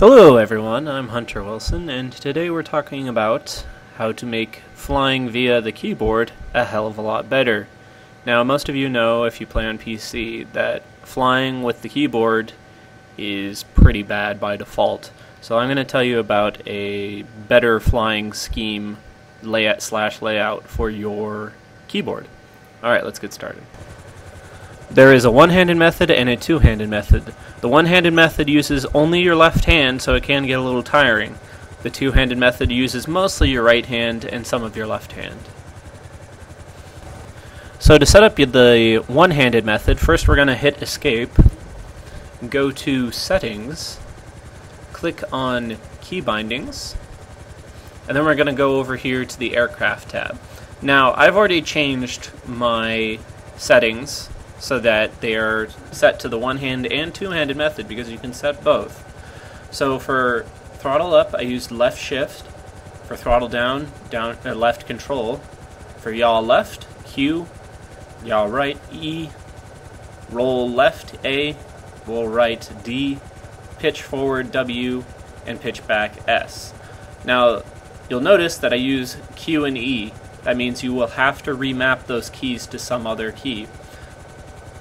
Hello everyone, I'm Hunter Wilson, and today we're talking about how to make flying via the keyboard a hell of a lot better. Now, most of you know, if you play on PC, that flying with the keyboard is pretty bad by default. So I'm going to tell you about a better flying scheme layout slash layout for your keyboard. Alright, let's get started. There is a one-handed method and a two-handed method. The one-handed method uses only your left hand, so it can get a little tiring. The two-handed method uses mostly your right hand and some of your left hand. So to set up the one-handed method, first we're going to hit escape, go to settings, click on key bindings, and then we're going to go over here to the aircraft tab. Now, I've already changed my settings so that they are set to the one-hand and two-handed method because you can set both. So for throttle up, I used left shift. For throttle down, down uh, left control. For yaw left, Q. Yaw right, E. Roll left, A. Roll right, D. Pitch forward, W. And pitch back, S. Now, you'll notice that I use Q and E. That means you will have to remap those keys to some other key.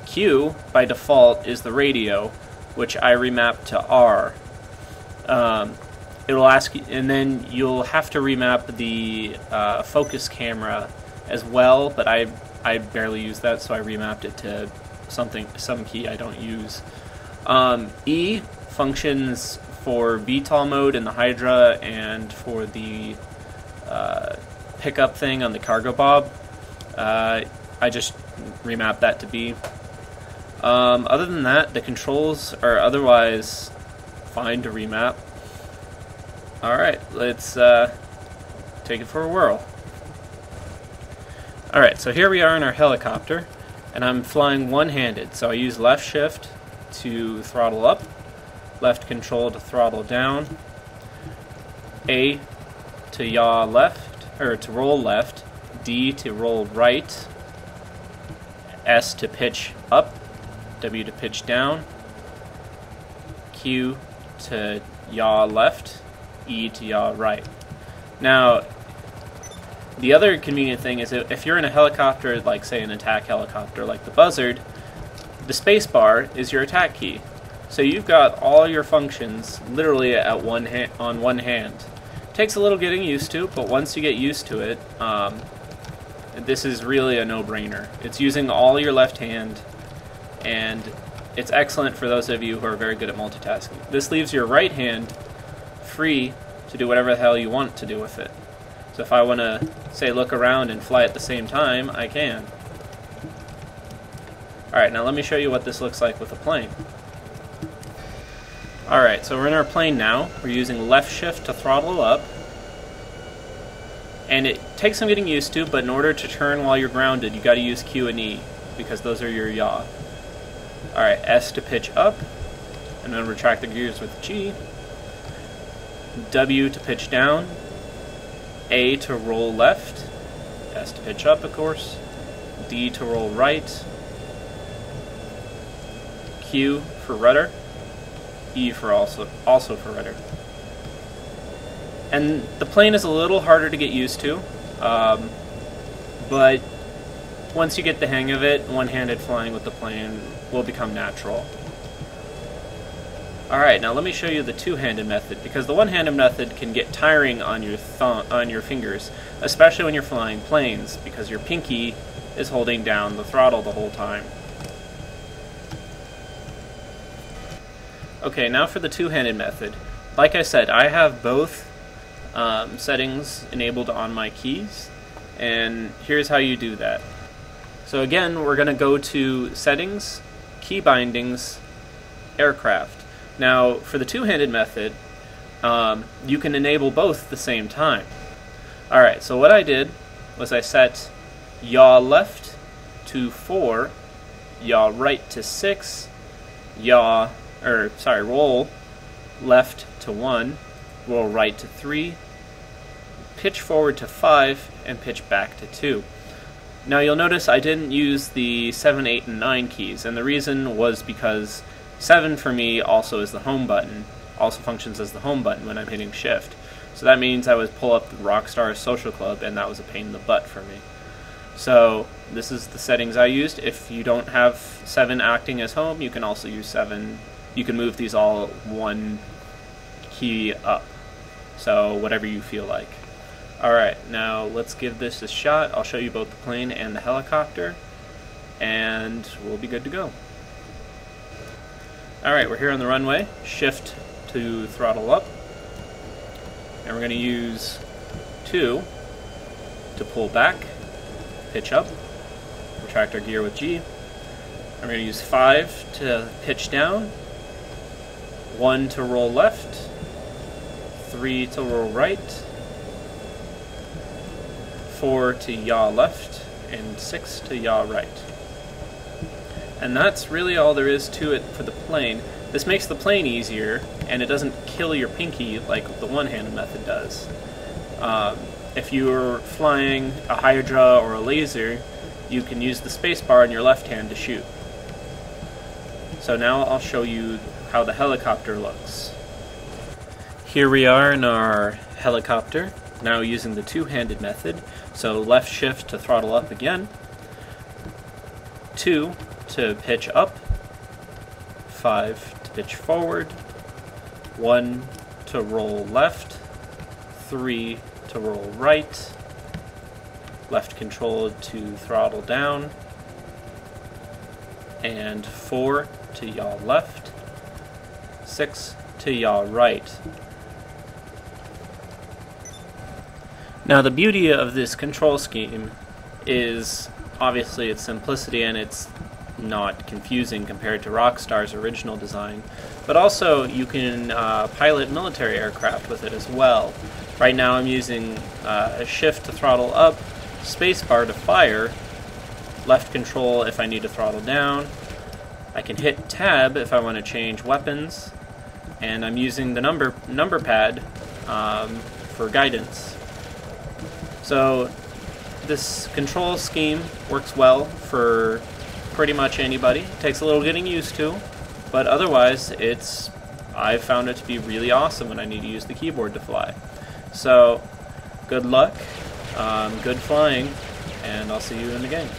Q, by default, is the radio, which I remap to R. Um, it'll ask you, and then you'll have to remap the uh, focus camera as well, but I I barely use that, so I remapped it to something some key I don't use. Um, e functions for VTOL mode in the Hydra and for the uh, pickup thing on the Cargobob. Uh, I just remap that to B. Um, other than that, the controls are otherwise fine to remap. Alright, let's uh, take it for a whirl. Alright, so here we are in our helicopter, and I'm flying one-handed, so I use left shift to throttle up, left control to throttle down, A to yaw left, or to roll left, D to roll right, S to pitch up, W to pitch down, Q to yaw left, E to yaw right. Now, the other convenient thing is if you're in a helicopter, like say an attack helicopter like the Buzzard, the spacebar is your attack key. So you've got all your functions literally at one on one hand. takes a little getting used to, but once you get used to it, um, this is really a no-brainer. It's using all your left hand and it's excellent for those of you who are very good at multitasking. This leaves your right hand free to do whatever the hell you want to do with it. So if I want to, say, look around and fly at the same time, I can. Alright, now let me show you what this looks like with a plane. Alright, so we're in our plane now. We're using left shift to throttle up. And it takes some getting used to, but in order to turn while you're grounded, you got to use Q and E, because those are your yaw. Alright, S to pitch up, and then retract the gears with G. W to pitch down, A to roll left, S to pitch up, of course, D to roll right, Q for rudder, E for also also for rudder. And the plane is a little harder to get used to, um, but once you get the hang of it, one-handed flying with the plane will become natural. Alright, now let me show you the two-handed method, because the one-handed method can get tiring on your on your fingers, especially when you're flying planes, because your pinky is holding down the throttle the whole time. Okay, now for the two-handed method. Like I said, I have both um, settings enabled on my keys, and here's how you do that. So again, we're going to go to Settings, Key Bindings, Aircraft. Now, for the two-handed method, um, you can enable both at the same time. Alright, so what I did was I set yaw left to 4, yaw right to 6, yaw, or sorry, roll left to 1, roll right to 3, pitch forward to 5, and pitch back to 2. Now you'll notice I didn't use the 7, 8, and 9 keys, and the reason was because 7 for me also is the home button, also functions as the home button when I'm hitting shift. So that means I would pull up Rockstar Social Club, and that was a pain in the butt for me. So this is the settings I used. If you don't have 7 acting as home, you can also use 7. You can move these all one key up. So whatever you feel like. Alright, now let's give this a shot. I'll show you both the plane and the helicopter, and we'll be good to go. Alright, we're here on the runway. Shift to throttle up. And we're going to use 2 to pull back, pitch up, retract our gear with G. We're going to use 5 to pitch down, 1 to roll left, 3 to roll right, 4 to yaw left, and 6 to yaw right. And that's really all there is to it for the plane. This makes the plane easier, and it doesn't kill your pinky like the one-handed method does. Um, if you're flying a Hydra or a Lazer, you can use the spacebar in your left hand to shoot. So now I'll show you how the helicopter looks. Here we are in our helicopter, now using the two-handed method. So left shift to throttle up again. Two to pitch up. Five to pitch forward. One to roll left. Three to roll right. Left control to throttle down. And four to yaw left. Six to yaw right. Now, the beauty of this control scheme is obviously its simplicity and it's not confusing compared to Rockstar's original design, but also you can uh, pilot military aircraft with it as well. Right now, I'm using uh, a shift to throttle up, spacebar to fire, left control if I need to throttle down. I can hit tab if I want to change weapons, and I'm using the number number pad um, for guidance. So this control scheme works well for pretty much anybody. It takes a little getting used to, but otherwise it's I've found it to be really awesome when I need to use the keyboard to fly. So good luck, um, good flying, and I'll see you in the game.